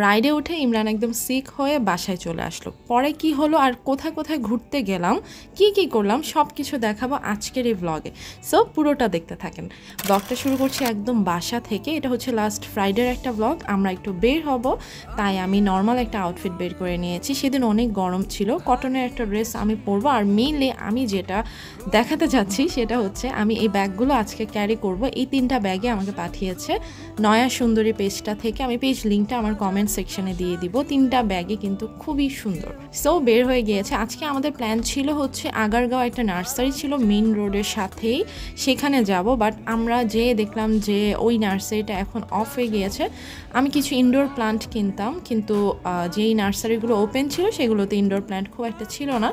রাইডে উঠে ইমরান একদম সিক হয়ে বাসায় চলে আসলো। পরে কি হলো আর কোথায় কোথায় ঘুরতে গেলাম, কি কি করলাম সব কিছু দেখাবো আজকের এই ব্লগে সো পুরোটা দেখতে থাকেন। ব্লগটা শুরু করছি একদম বাসা থেকে। এটা হচ্ছে লাস্ট ফ্রাইডের একটা ব্লগ আমরা একটু বের হব। তাই আমি নর্মাল একটা আউটফিট বের করে নিয়েছি। সেদিন অনেক গরম ছিল কটনের একটা ড্রেস আমি পরবো। আর মেইনলি আমি যেটা দেখাতে যাচ্ছি, সেটা হচ্ছে আমি এই ব্যাগগুলো আজকে ক্যারি করব। এই তিনটা ব্যাগে আমাকে পাঠিয়েছে নয়া সুন্দরী পেজটা থেকে। আমি পেজ লিঙ্কটা আমার কমেন্ট সেকশনে দিয়ে দিব। তিনটা ব্যাগে কিন্তু খুবই সুন্দর। সো বের হয়ে গিয়েছে। আজকে আমাদের প্ল্যান ছিল হচ্ছে আগারগাঁও একটা নার্সারি ছিল মেইন রোডের সাথেই। সেখানে যাব বাট আমরা যে দেখলাম যে ওই নার্সারিটা এখন অফ হয়ে গিয়েছে। আমি কিছু ইনডোর প্লান্ট কিনতাম, কিন্তু যেই নার্সারিগুলো ওপেন ছিল সেগুলোতে ইনডোর প্ল্যান্ট খুব একটা ছিল না।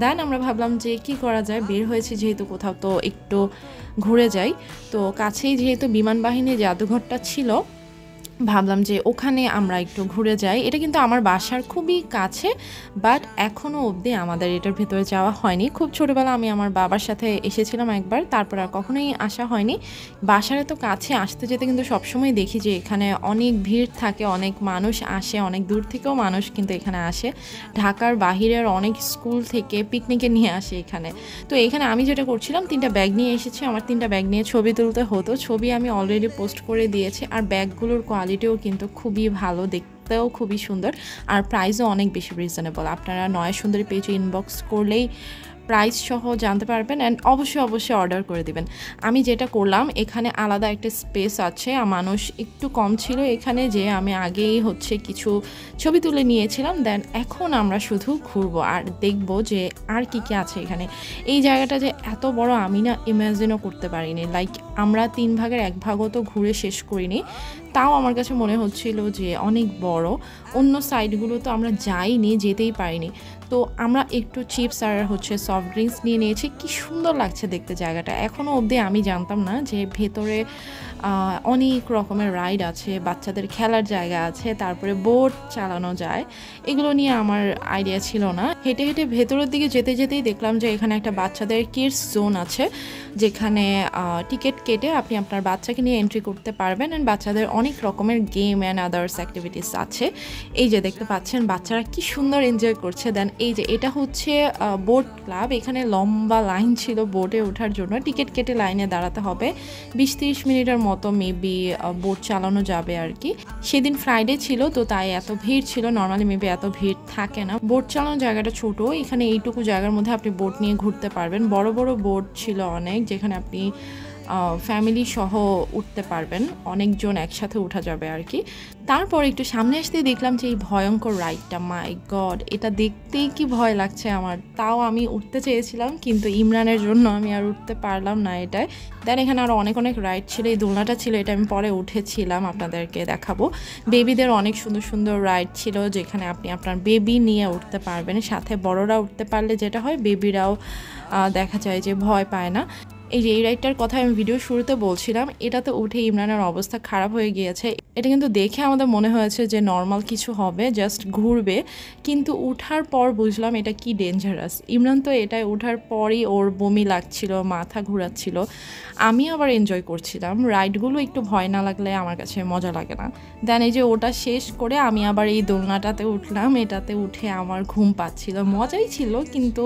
দেন আমরা ভাবলাম যে কি করা যায়? বের হয়েছি যেহেতু কোথাও তো একটু ঘুরে যাই। তো কাছেই যেহেতু বিমান বাহিনী জাদুঘরটা ছিল ভাবলাম যে ওখানে আমরা একটু ঘুরে যাই। এটা কিন্তু আমার বাসার খুবই কাছে বাট এখনও অবধি আমাদের এটার ভেতরে যাওয়া হয়নি। খুব ছোটোবেলা আমি আমার বাবার সাথে এসেছিলাম একবার, তারপর আর কখনোই আসা হয়নি। বাসার এত কাছে, আসতে যেতে কিন্তু সবসময় দেখি যে এখানে অনেক ভিড় থাকে, অনেক মানুষ আসে, অনেক দূর থেকেও মানুষ কিন্তু এখানে আসে। ঢাকার বাহিরের অনেক স্কুল থেকে পিকনিকে নিয়ে আসে এখানে। তো এখানে আমি যেটা করছিলাম, তিনটা ব্যাগ নিয়ে এসেছি। আমার তিনটা ব্যাগ নিয়ে ছবি তুলতে হতো। ছবি আমি অলরেডি পোস্ট করে দিয়েছি। আর ব্যাগগুলোর কোয়ালিটিও কিন্তু খুবই ভালো, দেখতেও খুবই সুন্দর। আর প্রাইসও অনেক বেশি রিজনেবল আপনারা নয় সুন্দরী পেজে ইনবক্স করলেই প্রাইস সহ জানতে পারবেন অ্যান্ড অবশ্যই অবশ্যই অর্ডার করে দিবেন। আমি যেটা করলাম, এখানে আলাদা একটা স্পেস আছে মানুষ একটু কম ছিল। এখানে যে আমি আগেই হচ্ছে কিছু ছবি তুলে নিয়েছিলাম দেন এখন আমরা শুধু ঘুরবো আর দেখব যে আর কি কি আছে এখানে। এই জায়গাটা যে এত বড় আমি না ইমাজিনও করতে পারিনি। লাইক আমরা তিন ভাগের এক ভাগও তো ঘুরে শেষ করিনি। তাও আমার কাছে মনে হচ্ছিল যে অনেক বড়। অন্য সাইডগুলো তো আমরা যাইনি, যেতেই পারিনি। তো আমরা একটু চিপস আর হচ্ছে সফট ড্রিঙ্কস নিয়ে নিয়েছি। কি সুন্দর লাগছে দেখতে জায়গাটা। এখনও অবধি আমি জানতাম না যে ভেতরে অনেক রকমের রাইড আছে, বাচ্চাদের খেলার জায়গা আছে, তারপরে বোট চালানো যায়। এগুলো নিয়ে আমার আইডিয়া ছিল না। হেঁটে হেঁটে ভেতরের দিকে যেতে যেতেই দেখলাম যে এখানে একটা বাচ্চাদের কিডস জোন আছে, যেখানে টিকিট কেটে আপনি আপনার বাচ্চাকে নিয়ে এন্ট্রি করতে পারবেন অ্যান্ড বাচ্চাদের অনেক রকমের গেম অ্যান্ড আদার্স অ্যাক্টিভিটিস আছে। এই যে দেখতে পাচ্ছেন, বাচ্চারা কি সুন্দর এনজয় করছে। দেন এই যে এটা হচ্ছে বোট ক্লাব এখানে লম্বা লাইন ছিল বোটে ওঠার জন্য। টিকিট কেটে লাইনে দাঁড়াতে হবে। বিশ তিরিশ মিনিটের মতো মেবি বোট চালানো যাবে আর কি। সেদিন ফ্রাইডে ছিল, তো তাই এত ভিড় ছিল। নর্মালি মেবি এত ভিড় থাকে না। বোট চালানোর জায়গাটা ছোট। এখানে এইটুকু জায়গার মধ্যে আপনি বোট নিয়ে ঘুরতে পারবেন। বড় বড় বোট ছিল অনেক, যেখানে আপনি ফ্যামিলি সহ উঠতে পারবেন। অনেকজন একসাথে উঠা যাবে আর কি। তারপর একটু সামনে আসতে দেখলাম যে এই ভয়ঙ্কর রাইডটা মাই গড এটা দেখতেই কি ভয় লাগছে আমার। তাও আমি উঠতে চেয়েছিলাম, কিন্তু ইমরানের জন্য আমি আর উঠতে পারলাম না এটায়। দেন এখানে আরও অনেক অনেক রাইড ছিল। এই দোলনাটা ছিল, এটা আমি পরে উঠেছিলাম, আপনাদেরকে দেখাবো। বেবিদের অনেক সুন্দর সুন্দর রাইড ছিল, যেখানে আপনি আপনার বেবি নিয়ে উঠতে পারবেন। সাথে বড়রা উঠতে পারলে যেটা হয় বেবিরাও দেখা যায় যে ভয় পায় না। এই যে এই রাইডটার কথা আমি ভিডিও শুরুতে বলছিলাম, এটাতে উঠে ইমরানের অবস্থা খারাপ হয়ে গিয়েছে। এটা কিন্তু দেখে আমাদের মনে হয়েছে যে নর্মাল কিছু হবে জাস্ট ঘুরবে, কিন্তু উঠার পর বুঝলাম এটা কি ডেঞ্জারাস ইমরান তো এটাই ওঠার পরই ওর বমি লাগছিল, মাথা ঘুরাচ্ছিল। আমি আবার এনজয় করছিলাম রাইডগুলো একটু ভয় না লাগলে আমার কাছে মজা লাগে না। দেন এই যে ওটা শেষ করে আমি আবার এই দোলনাটাতে উঠলাম, এটাতে উঠে আমার ঘুম পাচ্ছিল, মজাই ছিল, কিন্তু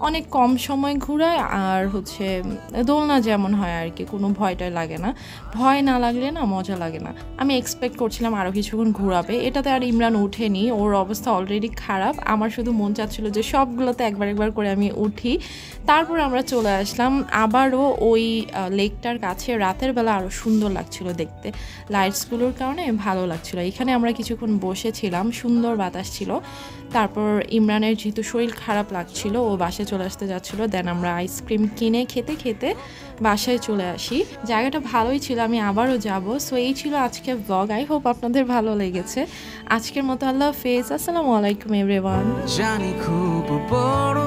অনেক কম সময় ঘুরায় আর হচ্ছে দোলনা যেমন হয় আর কি, কোনো ভয়টাই লাগে না। ভয় না লাগলে না মজা লাগে না। আমি এক্সপেক্ট করছিলাম আরও কিছুক্ষণ ঘুরাবে। এটাতে আর ইমরান উঠেনি ওর অবস্থা অলরেডি খারাপ। আমার শুধু মন চাচ্ছিল যে সবগুলোতে একবার একবার করে আমি উঠি। তারপর আমরা চলে আসলাম। আবারও ওই লেকটার কাছে রাতের বেলা আরও সুন্দর লাগছিল দেখতে। লাইটসগুলোর কারণে ভালো লাগছিল। এখানে আমরা কিছুক্ষণ বসেছিলাম। সুন্দর বাতাস ছিল। তারপর ইমরানের যেহেতু শরীর খারাপ লাগছিল, ও বাসায় চলে আসতে যাচ্ছিল দেন আমরা আইসক্রিম কিনে খেতে খেতে বাসায় চলে আসি। জায়গাটা ভালোই ছিল, আমি আবারও যাব। সো এই ছিল আজকে ব্লগ আই হোপ আপনাদের ভালো লেগেছে। আজকের মতো আল্লাহ হাফেজ, আসসালামু আলাইকুম এভরিওয়ান জানি খুব বড়